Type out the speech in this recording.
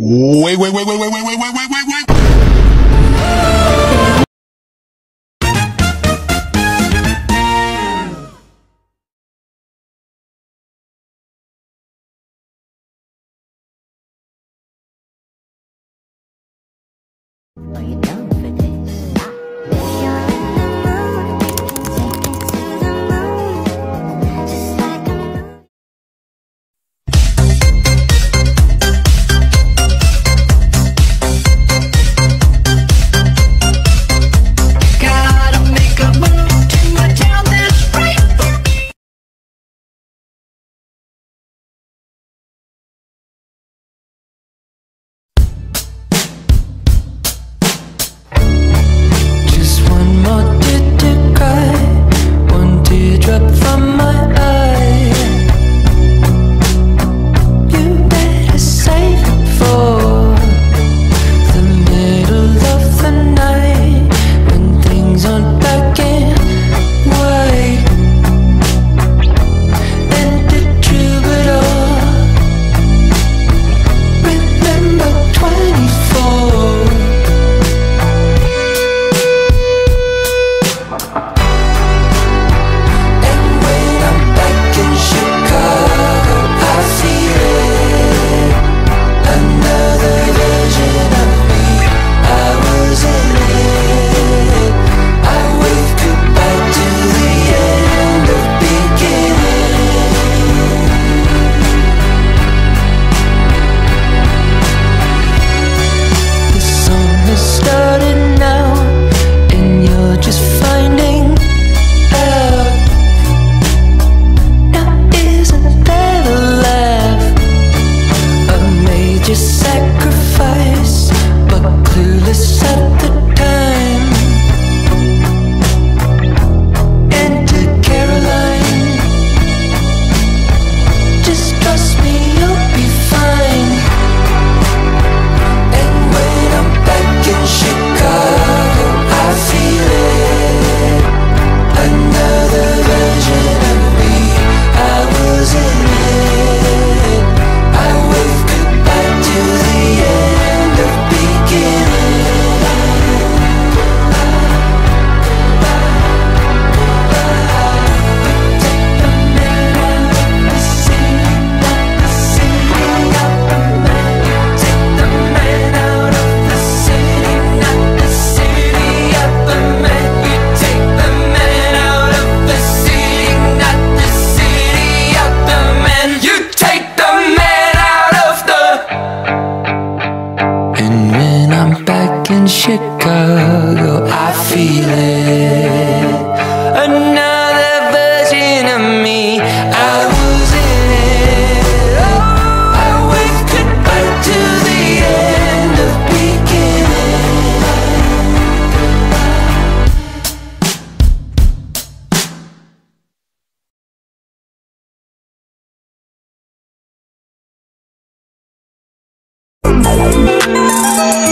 Wait, wait, wait, wait, wait, wait, wait, wait, wait, wait, wait. You done? Música